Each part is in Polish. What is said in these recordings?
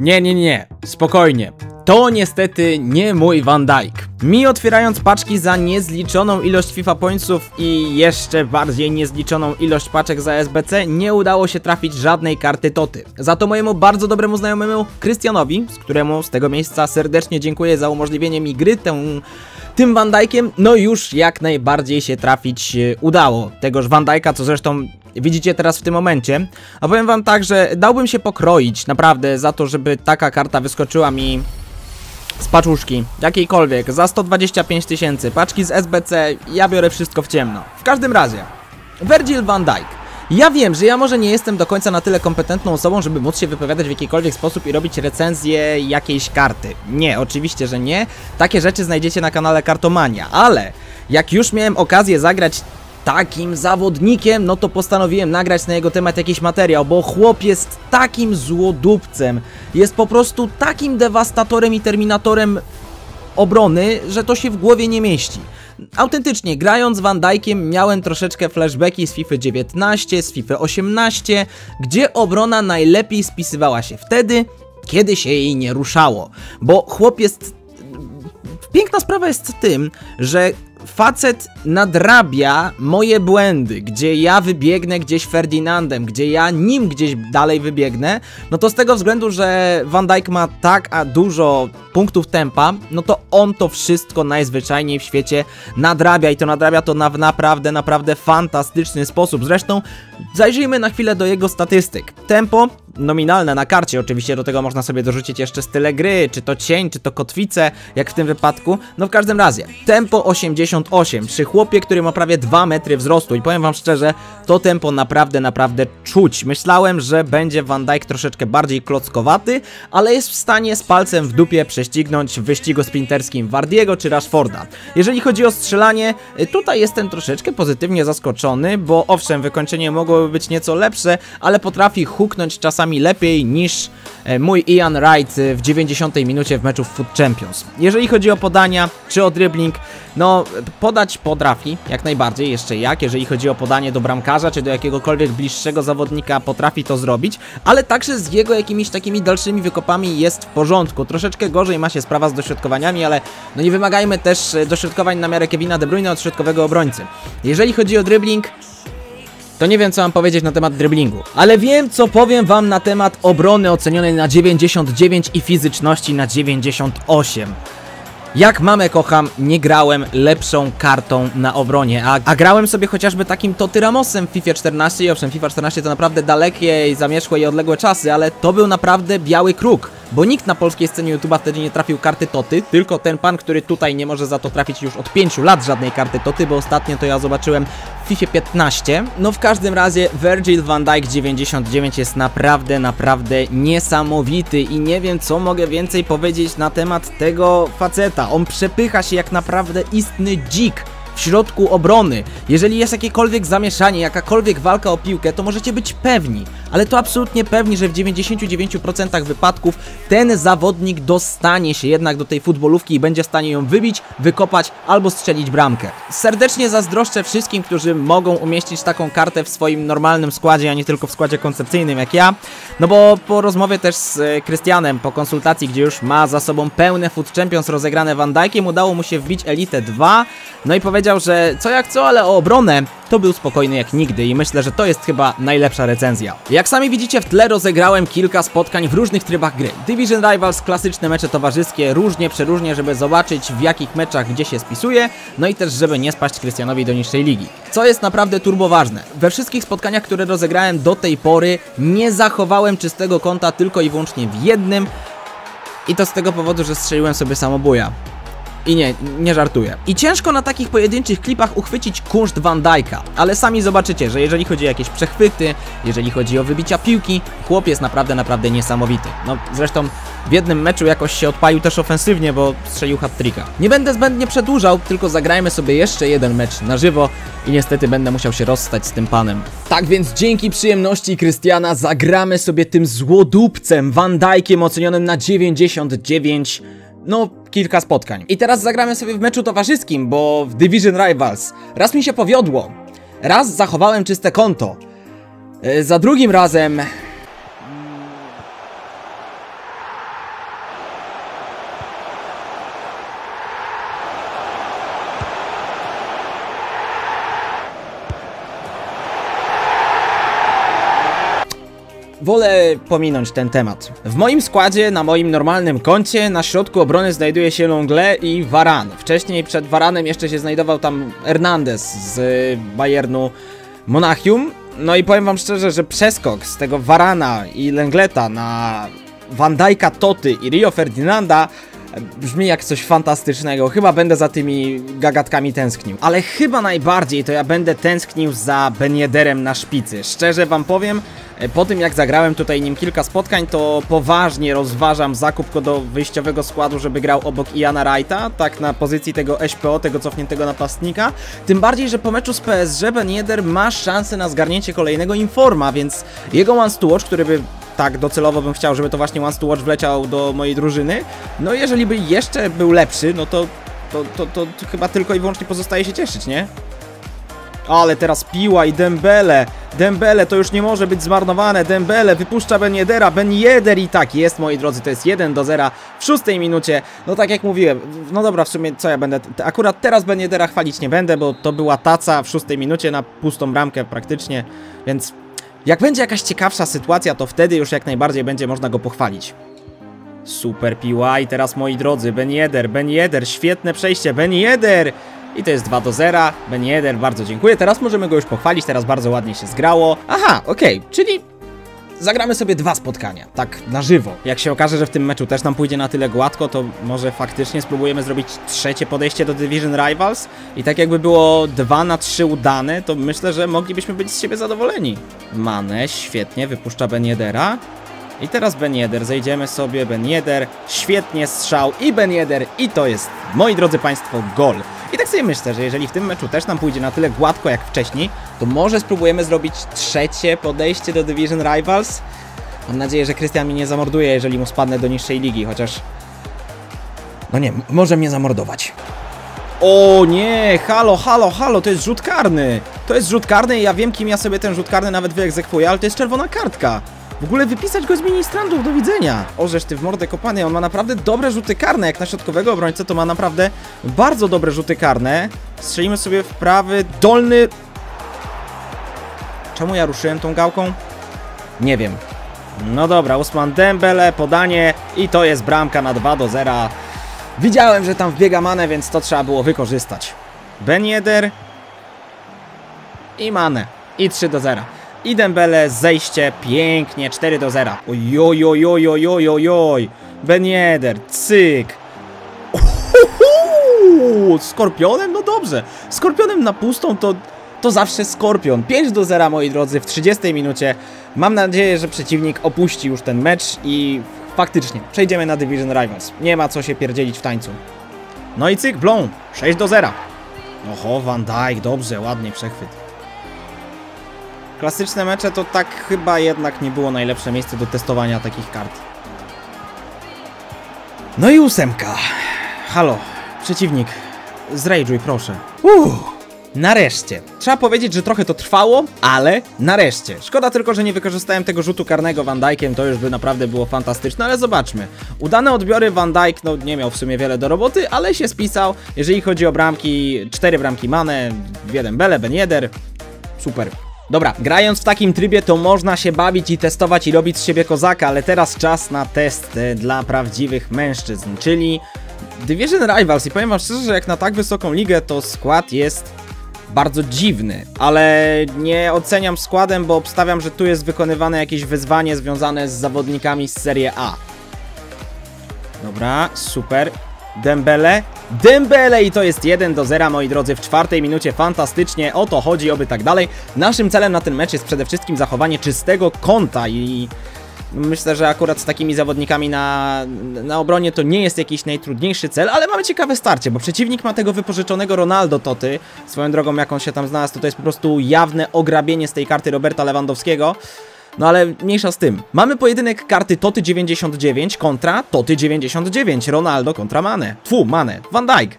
Nie, nie, nie, spokojnie. To niestety nie mój Van Dijk. Mi otwierając paczki za niezliczoną ilość FIFA Pointsów i jeszcze bardziej niezliczoną ilość paczek za SBC nie udało się trafić żadnej karty Toty. Za to mojemu bardzo dobremu znajomemu Krystianowi, z któremu z tego miejsca serdecznie dziękuję za umożliwienie mi gry tę, tym Van Dijkiem, no już jak najbardziej się trafić e, udało. Tegoż Van Dijka, co zresztą widzicie teraz w tym momencie. A powiem wam tak, że dałbym się pokroić naprawdę za to, żeby taka karta wyskoczyła mi z paczuszki, jakiejkolwiek, za 125 tysięcy, paczki z SBC, ja biorę wszystko w ciemno. W każdym razie, Virgil van Dijk. Ja wiem, że ja może nie jestem do końca na tyle kompetentną osobą, żeby móc się wypowiadać w jakikolwiek sposób i robić recenzję jakiejś karty. Nie, oczywiście, że nie. Takie rzeczy znajdziecie na kanale Kartomania, ale jak już miałem okazję zagrać takim zawodnikiem, no to postanowiłem nagrać na jego temat jakiś materiał, bo chłop jest takim złodupcem, jest po prostu takim dewastatorem i terminatorem obrony, że to się w głowie nie mieści. Autentycznie, grając Van Dijkiem miałem troszeczkę flashbacki z FIFA 19, z FIFA 18, gdzie obrona najlepiej spisywała się wtedy, kiedy się jej nie ruszało. Bo chłop jest... Piękna sprawa jest tym, że facet nadrabia moje błędy, gdzie ja wybiegnę gdzieś Ferdinandem, gdzie ja nim gdzieś dalej wybiegnę, no to z tego względu, że Van Dijk ma tak a dużo punktów tempa, no to on to wszystko najzwyczajniej w świecie nadrabia i to nadrabia to na naprawdę, naprawdę fantastyczny sposób. Zresztą zajrzyjmy na chwilę do jego statystyk. Tempo nominalne na karcie, oczywiście do tego można sobie dorzucić jeszcze style gry, czy to cień, czy to kotwice, jak w tym wypadku. No w każdym razie, tempo 88 przy chłopie, który ma prawie 2 metry wzrostu i powiem wam szczerze, to tempo naprawdę, naprawdę czuć. Myślałem, że będzie Van Dijk troszeczkę bardziej klockowaty, ale jest w stanie z palcem w dupie prześcignąć w wyścigu sprinterskim Wardiego czy Rashforda. Jeżeli chodzi o strzelanie, y, tutaj jestem troszeczkę pozytywnie zaskoczony, bo owszem, wykończenie mogłoby być nieco lepsze, ale potrafi huknąć czasami lepiej niż e, mój Ian Wright y, w 90 minucie w meczu w Foot Champions. Jeżeli chodzi o podania czy o dribbling, no podać potrafi, jak najbardziej, jeszcze jak, jeżeli chodzi o podanie do bramkarza czy do jakiegokolwiek bliższego zawodnika potrafi to zrobić, ale także z jego jakimiś takimi dalszymi wykopami jest w porządku. Troszeczkę gorzej ma się sprawa z dośrodkowaniami, ale no nie wymagajmy też e, dośrodkowań na miarę Kevina De Bruyne od środkowego obrońcy. Jeżeli chodzi o dribbling, to nie wiem co mam powiedzieć na temat driblingu, ale wiem co powiem wam na temat obrony ocenionej na 99 i fizyczności na 98. Jak mamę kocham, nie grałem lepszą kartą na obronie, a, a grałem sobie chociażby takim Toty Ramosem w FIFA 14 i owszem, FIFA 14 to naprawdę dalekie, zamieszłe i odległe czasy, ale to był naprawdę biały kruk, bo nikt na polskiej scenie YouTube'a wtedy nie trafił karty Toty, tylko ten pan, który tutaj nie może za to trafić już od 5 lat żadnej karty Toty, bo ostatnio to ja zobaczyłem w FIFA 15. No w każdym razie Virgil van Dijk 99 jest naprawdę, naprawdę niesamowity i nie wiem co mogę więcej powiedzieć na temat tego faceta. On przepycha się jak naprawdę istny dzik w środku obrony. Jeżeli jest jakiekolwiek zamieszanie, jakakolwiek walka o piłkę, to możecie być pewni, ale to absolutnie pewni, że w 99% wypadków ten zawodnik dostanie się jednak do tej futbolówki i będzie w stanie ją wybić, wykopać albo strzelić bramkę. Serdecznie zazdroszczę wszystkim, którzy mogą umieścić taką kartę w swoim normalnym składzie, a nie tylko w składzie koncepcyjnym jak ja, no bo po rozmowie też z e, Krystianem, po konsultacji, gdzie już ma za sobą pełne Foot Champions rozegrane Van Dijkiem, udało mu się wbić Elite 2, no i powiedział, że co jak co, ale o obronę to był spokojny jak nigdy i myślę, że to jest chyba najlepsza recenzja. Jak sami widzicie w tle rozegrałem kilka spotkań w różnych trybach gry. Division Rivals, klasyczne mecze towarzyskie, różnie, przeróżnie, żeby zobaczyć w jakich meczach gdzie się spisuje, no i też żeby nie spaść Krystianowi do niższej ligi. Co jest naprawdę turbo ważne. We wszystkich spotkaniach, które rozegrałem do tej pory nie zachowałem czystego konta tylko i wyłącznie w jednym i to z tego powodu, że strzeliłem sobie samobuja. I nie, nie żartuję. I ciężko na takich pojedynczych klipach uchwycić kunszt Van Dijk'a, ale sami zobaczycie, że jeżeli chodzi o jakieś przechwyty, jeżeli chodzi o wybicia piłki, chłop jest naprawdę, naprawdę niesamowity. No zresztą w jednym meczu jakoś się odpalił też ofensywnie, bo strzelił hat-tricka. Nie będę zbędnie przedłużał, tylko zagrajmy sobie jeszcze jeden mecz na żywo i niestety będę musiał się rozstać z tym panem. Tak więc dzięki przyjemności Krystiana zagramy sobie tym złodupcem Van Dijkiem ocenionym na 99 no, kilka spotkań. I teraz zagramy sobie w meczu towarzyskim, bo w Division Rivals raz mi się powiodło, raz zachowałem czyste konto, E, za drugim razem... wolę pominąć ten temat. W moim składzie, na moim normalnym koncie, na środku obrony znajduje się Longle i Varan. Wcześniej przed Varanem jeszcze się znajdował tam Hernandez z Bayernu Monachium. No i powiem wam szczerze, że przeskok z tego Varana i Lengleta na Van Dijk'a Toty i Rio Ferdinanda brzmi jak coś fantastycznego. Chyba będę za tymi gagatkami tęsknił. Ale chyba najbardziej to ja będę tęsknił za Ben Yedderem na szpicy. Szczerze wam powiem, e, po tym jak zagrałem tutaj nim kilka spotkań, to poważnie rozważam zakup go do wyjściowego składu, żeby grał obok Iana Wrighta, tak na pozycji tego SPO, tego cofniętego napastnika. Tym bardziej, że po meczu z PSG Ben Yedder ma szansę na zgarnięcie kolejnego informa, więc jego one to watch, który by tak docelowo bym chciał, żeby to właśnie Once to Watch wleciał do mojej drużyny. No jeżeli by jeszcze był lepszy, no to, to, to, to, to chyba tylko i wyłącznie pozostaje się cieszyć, nie? Ale teraz Piła i Dembele. Dembele to już nie może być zmarnowane. Dembele wypuszcza Ben Yedera. Ben Yedder i tak jest, moi drodzy. To jest 1 do 0 w szóstej minucie. No tak jak mówiłem. No dobra, w sumie co ja będę... Akurat teraz Ben Yedera chwalić nie będę, bo to była taca w szóstej minucie na pustą bramkę praktycznie. Więc jak będzie jakaś ciekawsza sytuacja, to wtedy już jak najbardziej będzie można go pochwalić. Super piła i teraz moi drodzy, Ben Yedder, Ben Yedder, świetne przejście, Ben Yedder! I to jest 2 do 0, Ben Yedder, bardzo dziękuję. Teraz możemy go już pochwalić, teraz bardzo ładnie się zgrało. Aha, okej, okay, czyli zagramy sobie dwa spotkania, tak na żywo. Jak się okaże, że w tym meczu też nam pójdzie na tyle gładko, to może faktycznie spróbujemy zrobić trzecie podejście do Division Rivals i tak jakby było 2 na 3 udane, to myślę, że moglibyśmy być z siebie zadowoleni. Mane, świetnie, wypuszcza Ben Yedera. I teraz Ben Yedder, zejdziemy sobie, Ben Yedder, świetnie strzał i Ben Yedder i to jest, moi drodzy Państwo, gol. I tak sobie myślę, że jeżeli w tym meczu też nam pójdzie na tyle gładko jak wcześniej, to może spróbujemy zrobić trzecie podejście do Division Rivals. Mam nadzieję, że Krystian mi nie zamorduje, jeżeli mu spadnę do niższej ligi, chociaż... No nie, może mnie zamordować. O nie, halo, halo, halo, to jest rzut karny. To jest rzut karny i ja wiem, kim ja sobie ten rzut karny nawet wyegzekwuję, ale to jest czerwona kartka. W ogóle wypisać go z ministrantów, do widzenia. Orzesz ty w mordę kopany, on ma naprawdę dobre rzuty karne. Jak na środkowego obrońcę to ma naprawdę bardzo dobre rzuty karne. Strzelimy sobie w prawy, dolny... Czemu ja ruszyłem tą gałką? Nie wiem. No dobra, Usman Dembele, podanie i to jest bramka na 2 do 0. Widziałem, że tam wbiega Mane, więc to trzeba było wykorzystać. Ben Yedder i Mane. I 3 do 0. I Dembele, zejście, pięknie, 4 do 0. Ojojojojojojojoj. Ben Yedder, cyk. Uhuhu! Skorpionem? No dobrze. Skorpionem na pustą to, to zawsze Skorpion. 5 do 0, moi drodzy, w 30 minucie. Mam nadzieję, że przeciwnik opuści już ten mecz i faktycznie przejdziemy na Division Rivals. Nie ma co się pierdzielić w tańcu. No i cyk, blą. 6 do 0. Oho, Van Dijk, dobrze, ładnie przechwyt. Klasyczne mecze to tak chyba jednak nie było najlepsze miejsce do testowania takich kart. No i ósemka. Halo, przeciwnik. Zrajdżuj proszę. Uff. Nareszcie. Trzeba powiedzieć, że trochę to trwało, ale nareszcie. Szkoda tylko, że nie wykorzystałem tego rzutu karnego Van Dijkiem, to już by naprawdę było fantastyczne, ale zobaczmy. Udane odbiory Van Dijk, no nie miał w sumie wiele do roboty, ale się spisał. Jeżeli chodzi o bramki, cztery bramki Mane, jeden Bele, Ben Yedder. Super. Dobra, grając w takim trybie to można się bawić i testować i robić z siebie kozaka, ale teraz czas na testy dla prawdziwych mężczyzn, czyli Division Rivals i powiem wam szczerze, że jak na tak wysoką ligę to skład jest bardzo dziwny, ale nie oceniam składem, bo obstawiam, że tu jest wykonywane jakieś wyzwanie związane z zawodnikami z Serie A. Dobra, super. Dembele. Dembele i to jest 1 do 0 moi drodzy w czwartej minucie, fantastycznie, o to chodzi, oby tak dalej. Naszym celem na ten mecz jest przede wszystkim zachowanie czystego konta i myślę, że akurat z takimi zawodnikami na, na obronie to nie jest jakiś najtrudniejszy cel, ale mamy ciekawe starcie, bo przeciwnik ma tego wypożyczonego Ronaldo Toty, swoją drogą jak on się tam znalazł, to jest po prostu jawne ograbienie z tej karty Roberta Lewandowskiego. No ale mniejsza z tym. Mamy pojedynek karty Toty 99 kontra Toty 99. Ronaldo kontra Mane. Tfu, Mane. Van Dijk.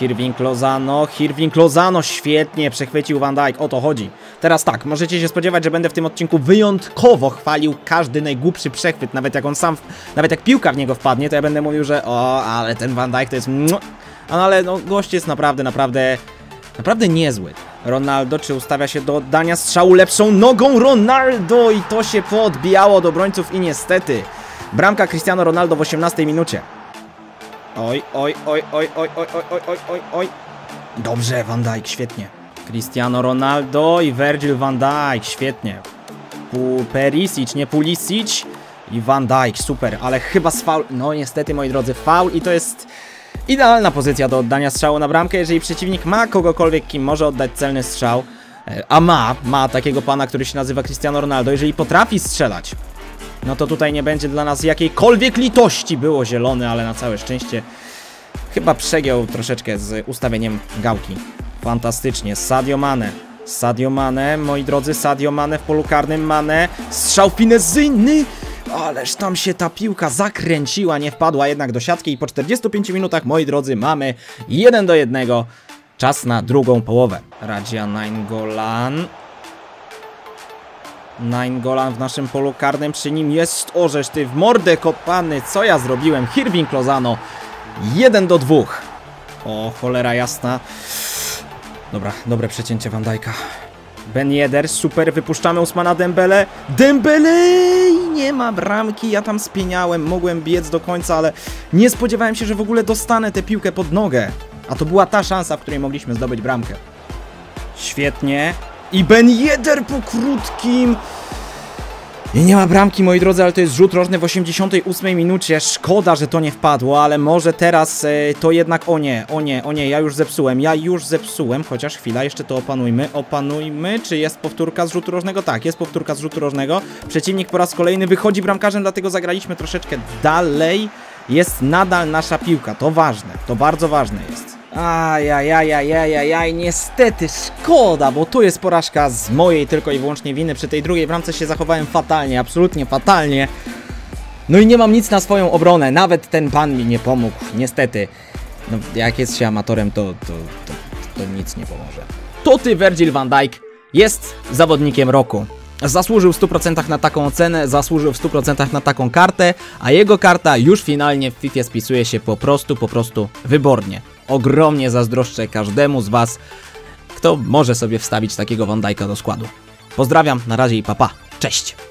Hirving Lozano, Hirving Lozano, świetnie przechwycił Van Dijk, o to chodzi. Teraz tak, możecie się spodziewać, że będę w tym odcinku wyjątkowo chwalił każdy najgłupszy przechwyt, nawet jak on sam, nawet jak piłka w niego wpadnie, to ja będę mówił, że o, ale ten Van Dijk to jest... No ale no, gość jest naprawdę, naprawdę, naprawdę niezły. Ronaldo, czy ustawia się do oddania strzału lepszą nogą Ronaldo i to się podbijało do obrońców i niestety bramka Cristiano Ronaldo w 18 minucie. Oj, oj, oj, oj, oj, oj, oj, oj, oj, oj, oj. Dobrze, Van Dijk, świetnie. Cristiano Ronaldo i Virgil van Dijk, świetnie. Pu Perisic, nie Pulisic i Van Dijk, super, ale chyba z faul... No niestety, moi drodzy, faul i to jest idealna pozycja do oddania strzału na bramkę, jeżeli przeciwnik ma kogokolwiek, kim może oddać celny strzał, e, a ma, ma takiego pana, który się nazywa Cristiano Ronaldo, jeżeli potrafi strzelać, no to tutaj nie będzie dla nas jakiejkolwiek litości. Było zielony, ale na całe szczęście chyba przegiął troszeczkę z ustawieniem gałki. Fantastycznie, Sadio Mane. Sadio Mane, moi drodzy, Sadio Mane w polu karnym, Mane, strzał finezyjny, ależ tam się ta piłka zakręciła, nie wpadła jednak do siatki i po 45 minutach, moi drodzy, mamy 1 do 1. Czas na drugą połowę. Radzia Nainggolan. Nainggolan w naszym polu karnym, przy nim jest orzesz, ty w mordę kopany, co ja zrobiłem? Hirving Lozano, 1 do 2. O, cholera jasna. Dobra, dobre przecięcie Van Dijk'a. Ben Yedder, super, wypuszczamy Usmana Dembele. Dembele! Nie ma bramki, ja tam spieniałem, mogłem biec do końca, ale nie spodziewałem się, że w ogóle dostanę tę piłkę pod nogę. A to była ta szansa, w której mogliśmy zdobyć bramkę. Świetnie. I Ben Yedder po krótkim. I nie ma bramki, moi drodzy, ale to jest rzut rożny w 88 minucie. Szkoda, że to nie wpadło, ale może teraz e, to jednak... O nie, o nie, o nie, ja już zepsułem, ja już zepsułem, chociaż chwila, jeszcze to opanujmy, opanujmy, czy jest powtórka z rzutu rożnego? Tak, jest powtórka z rzutu rożnego. Przeciwnik po raz kolejny wychodzi bramkarzem, dlatego zagraliśmy troszeczkę dalej. Jest nadal nasza piłka, to ważne, to bardzo ważne jest. Ajajajajajajaj, niestety szkoda, bo tu jest porażka z mojej tylko i wyłącznie winy. Przy tej drugiej bramce się zachowałem fatalnie, absolutnie fatalnie. No i nie mam nic na swoją obronę, nawet ten pan mi nie pomógł, niestety. No, jak jest się amatorem, to, to, to, to nic nie pomoże. To ty, Virgil van Dijk, jest zawodnikiem roku. Zasłużył w 100% na taką ocenę, zasłużył w 100% na taką kartę, a jego karta już finalnie w FIFA spisuje się po prostu, po prostu wybornie. Ogromnie zazdroszczę każdemu z Was, kto może sobie wstawić takiego Van Dijk'a do składu. Pozdrawiam, na razie i papa. Cześć!